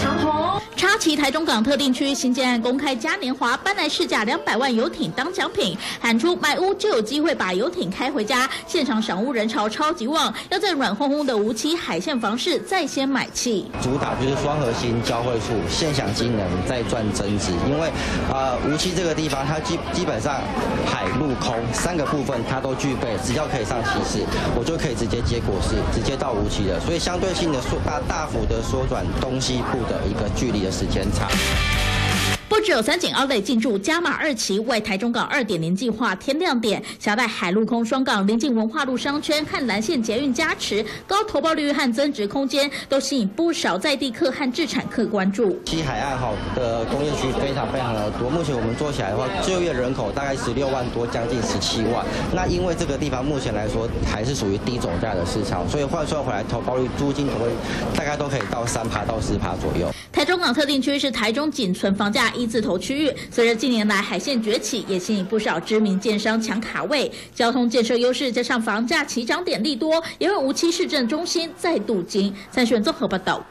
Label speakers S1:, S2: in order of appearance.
S1: 长虹。
S2: 插旗台中港特定区新建案公开嘉年华，搬来市价两百万游艇当奖品，喊出买屋就有机会把游艇开回家。现场赏屋人潮超级旺，要在软烘烘的无期海线房市再先买气。
S3: 主打就是双核心交汇处，现享机能再赚增值。因为呃无期这个地方，它基基本上海陆空三个部分它都具备，只要可以上骑士，我就可以直接接果市，直接到无期的，所以相对性的缩大大幅的缩短东西部的一个距离的。时间长。
S2: 不只有三井奥莱进驻加码二期，为台中港二点零计划添亮点。狭带海陆空双港临近文化路商圈和蓝线捷运加持，高投报率和增值空间都吸引不少在地客和制产客关注。
S3: 西海岸好的工业区非常非常的多，目前我们做起来的话，就业人口大概十六万多，将近十七万。那因为这个地方目前来说还是属于低总价的市场，所以换算回来投报率、租金投报率大概都可以到三趴到四趴左右。
S2: 台中港特定区是台中仅存房价一字头区域，随着近年来海线崛起，也吸引不少知名建商抢卡位。交通建设优势加上房价起涨点利多，也为无期市政中心再度金。三选综合报道。